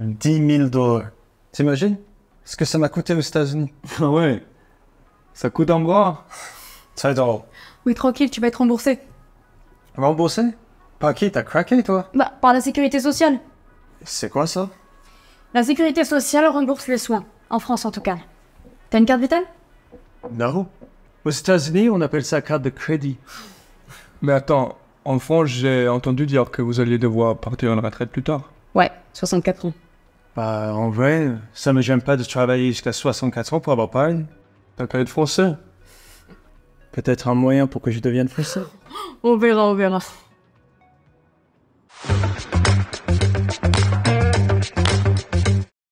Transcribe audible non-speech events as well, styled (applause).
Dix mille dollars. T'imagines ce que ça m'a coûté aux États-Unis? (laughs) Ah ouais. Ça coûte un bras. C'est drôle. Oui, tranquille, tu vas être remboursé. Remboursé? Par qui? T'as craqué, toi? Bah, par la sécurité sociale. C'est quoi ça? La sécurité sociale rembourse les soins. En France, en tout cas. T'as une carte vitale? Non. Aux États-Unis, on appelle ça carte de crédit. Mais attends, en France, j'ai entendu dire que vous alliez devoir partir en retraite plus tard. Ouais, 64 ans. Bah, en vrai, ça me gêne pas de travailler jusqu'à 64 ans pour avoir pareil. T'as qu'à être français? Peut-être un moyen pour que je devienne français. On verra, on verra.